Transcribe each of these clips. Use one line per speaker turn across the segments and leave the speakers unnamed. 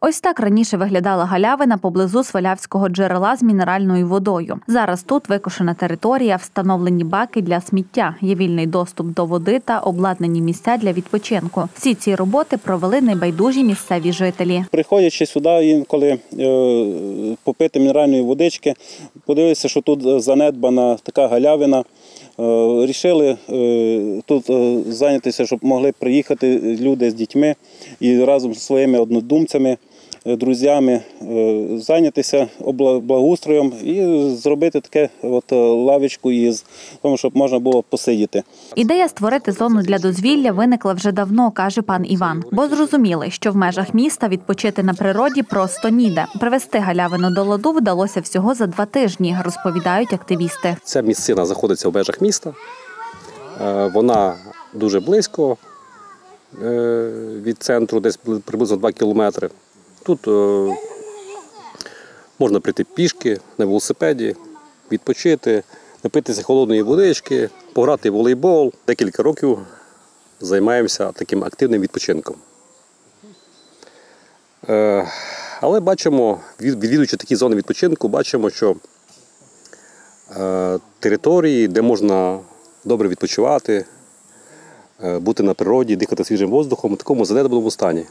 Ось так раніше виглядала галявина поблизу Свалявського джерела з мінеральною водою. Зараз тут викошена територія, встановлені баки для сміття, є вільний доступ до води та обладнані місця для відпочинку. Всі ці роботи провели небайдужі місцеві жителі.
Приходячи сюди, інколи е, попити мінеральної водички, подивилися, що тут занедбана така галявина. Е, Рішили е, тут зайнятися, щоб могли приїхати люди з дітьми і разом зі своїми однодумцями, друзями е, зайнятися благоустроєм і зробити таке от е, лавочку із тому, щоб можна було посидіти.
Ідея створити зону для дозвілля виникла вже давно, каже пан Іван. Бо зрозуміли, що в межах міста відпочити на природі просто ніде. Привести галявину до ладу вдалося всього за два тижні, розповідають активісти.
Ця місцина знаходиться в межах міста. Е, Вона дуже близько е, від центру, десь приблизно 2 кілометри. Тут е, можна прийти пішки на велосипеді, відпочити, напитися холодної водички, пограти в волейбол. Декілька років займаємося таким активним відпочинком. Е, Але бачимо, відвідуючи такі зони відпочинку, бачимо, що е, території, де можна добре відпочивати, бути на природі, дихати свіжим воздухом у такому занедбаному стані.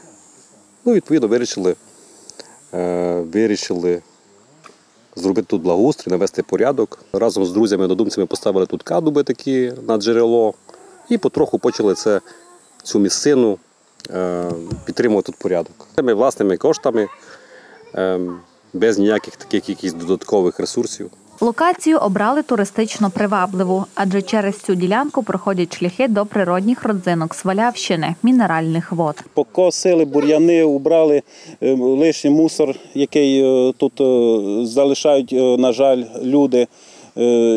Ну, відповідно, вирішили, вирішили зробити тут благоустрій, навести порядок. Разом з друзями-додумцями поставили тут кадуби такі на джерело і потроху почали це, цю місцину е, підтримувати тут порядок. Цими власними коштами, е, без ніяких таких якихось додаткових ресурсів.
Локацію обрали туристично привабливу, адже через цю ділянку проходять шляхи до природних родзинок Свалявщини, мінеральних вод.
покосили бур'яни, убрали е, лишній мусор, який е, тут е, залишають, на жаль, люди,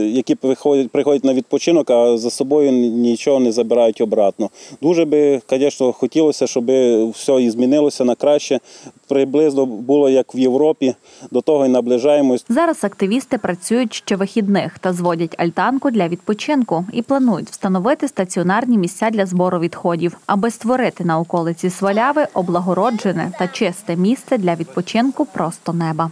які приходять, приходять на відпочинок, а за собою нічого не забирають обратно. Дуже би, звісно, хотілося, щоб все і змінилося на краще. Приблизно було як в Європі, до того і наближаємось.
Зараз активісти працюють щовихідних та зводять альтанку для відпочинку і планують встановити стаціонарні місця для збору відходів, аби створити на околиці Сваляви облагороджене та чисте місце для відпочинку просто неба.